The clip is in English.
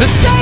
the sun.